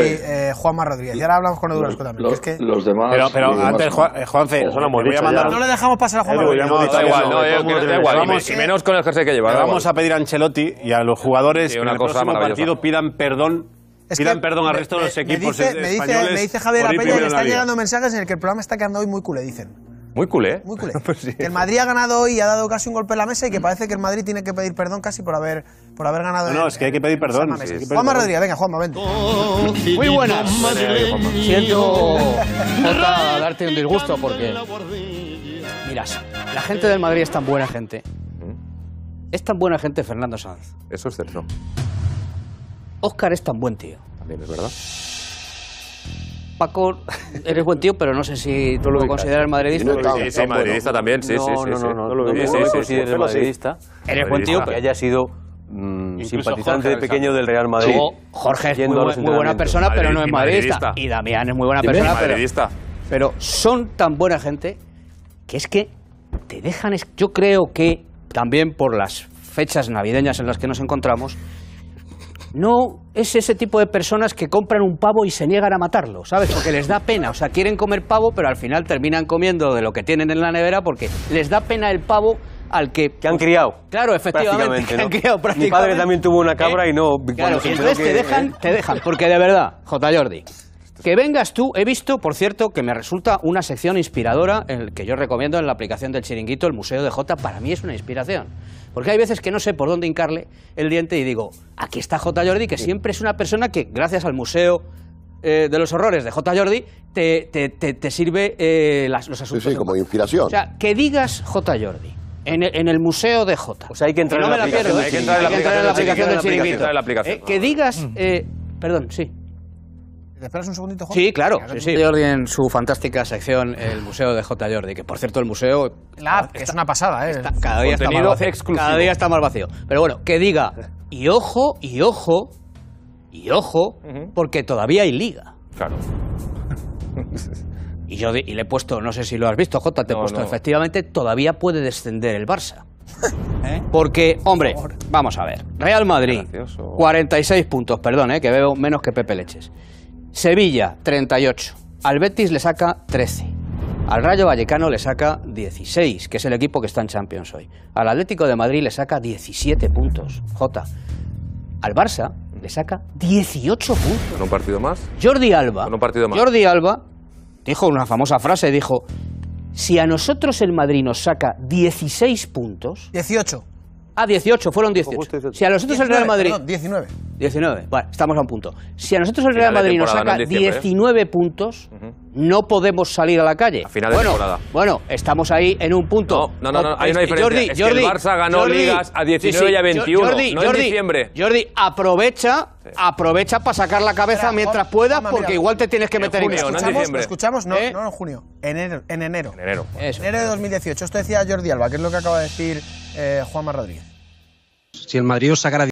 eh, Juanma Rodríguez. Y ahora hablamos con Edu Lasco también. Los, que es que los demás. Pero, pero los demás antes, no. Juan, eh, Juanfe, Eso lo hemos te voy a dicho mandar- ya. no le dejamos pasar a Juanma Rodríguez. Da igual, no, da Vamos, y menos con el jersey que lleva. Vamos a pedir a Ancelotti y a los jugadores Sí, que en el cosa próximo maravillosa. partido pidan perdón. Es pidan que perdón al me- resto de los equipos me dice, me dice, españoles. me dice Javier Apeña que están llegando mensajes en el que el programa está quedando hoy muy culé, dicen. Muy culé. Muy culé. Pues Que el Madrid ha ganado hoy y ha dado casi un golpe en la mesa y que parece que el Madrid tiene que pedir perdón casi por haber, por haber ganado. No, no, en- es que hay que pedir perdón, sí, que Juanma perdón. Rodríguez, venga, Juanma, vente. Muy buenas. Siento Jota, darte un disgusto porque. Miras, la gente del Madrid es tan buena gente. Es tan buena gente Fernando Sanz. Eso es cierto. Óscar es tan buen tío. También es verdad. Paco, eres buen tío, pero no sé si tú lo consideras madridista. No, Sí, sí, madridista también, sí, sí, sí. no, no, no, lo no, Pero sí. madridista. Eres buen tío, Que pero haya sido mm, simpatizante Jorge de pequeño del Real Madrid. Luego, Jorge es muy, muy buena persona, pero no es Madrid- madridista. madridista. Y Damián es muy buena persona, pero, madridista. pero son tan buena gente que es que te dejan. Yo creo que también por las fechas navideñas en las que nos encontramos, no es ese tipo de personas que compran un pavo y se niegan a matarlo, ¿sabes? Porque les da pena. O sea, quieren comer pavo, pero al final terminan comiendo de lo que tienen en la nevera porque les da pena el pavo al que. Que han criado. Claro, efectivamente. Prácticamente, que ¿no? han criado Mi prácticamente. padre también tuvo una cabra ¿Eh? y no. Claro, entonces te que- dejan, te dejan, porque de verdad, J. Jordi, que vengas tú, he visto, por cierto, que me resulta una sección inspiradora, el que yo recomiendo en la aplicación del Chiringuito, el Museo de J, para mí es una inspiración. Porque hay veces que no sé por dónde hincarle el diente y digo, aquí está J. Jordi, que siempre es una persona que, gracias al Museo eh, de los Horrores de J. Jordi, te, te- te- te sirve eh, las- los Sí, asuntos. sí, de como inspiración. O sea, que digas J. Jordi. En el, en el museo de J. O sea, hay que entrar no en me la la pierdo, aplicación ¿eh? Hay que entrar en la aplicación del chiringuito. Que digas, eh, perdón, sí. ¿Te esperas un segundito, Juan? Sí, claro. Sí, sí. Jordi en su fantástica sección, el Museo de J. Jordi, que por cierto el museo La app, que es una pasada, ¿eh? está- cada día está más vacío. exclusivo. Cada día está más vacío. Pero bueno, que diga, y ojo, y ojo, y ojo, porque todavía hay liga. Claro. Y yo y le he puesto, no sé si lo has visto, Jota, te he puesto, no. efectivamente, todavía puede descender el Barça. Porque, hombre, vamos a ver. Real Madrid, Gracioso. 46 puntos, perdón, eh, que veo menos que Pepe Leches. Sevilla, 38. Al Betis le saca 13. Al Rayo Vallecano le saca 16, que es el equipo que está en Champions hoy. Al Atlético de Madrid le saca 17 puntos, Jota. Al Barça le saca 18 puntos. ¿Con un partido más? Jordi Alba. Un partido más. Jordi Alba dijo una famosa frase, dijo, si a nosotros el Madrid nos saca 16 puntos, 18. Ah, 18, fueron 18. justo 18. Si a nosotros el Real 19, Madrid... perdón, 19. 19, vale, estamos a un punto. Si a nosotros el Real Madrid nos saca no en diciembre, ¿eh? 19 puntos, no podemos salir a la calle. A final de bueno, temporada. Bueno, estamos ahí en un punto. No, no, no, no, hay una diferencia. Es que el Barça ganó ligas a 19 y a 21, no en diciembre. Jordi, aprovecha, aprovecha para sacar la cabeza Espera, mientras puedas, porque mira. igual te tienes que En meter junio, en no en ¿Escuchamos? diciembre. ¿Lo escuchamos? No, ¿Eh? no en junio. Enero, en enero. En enero. Eso. Enero de 2018. Esto decía Jordi Alba, que es lo que acaba de decir eh, Juanma Rodríguez. Si el Madrid os sacara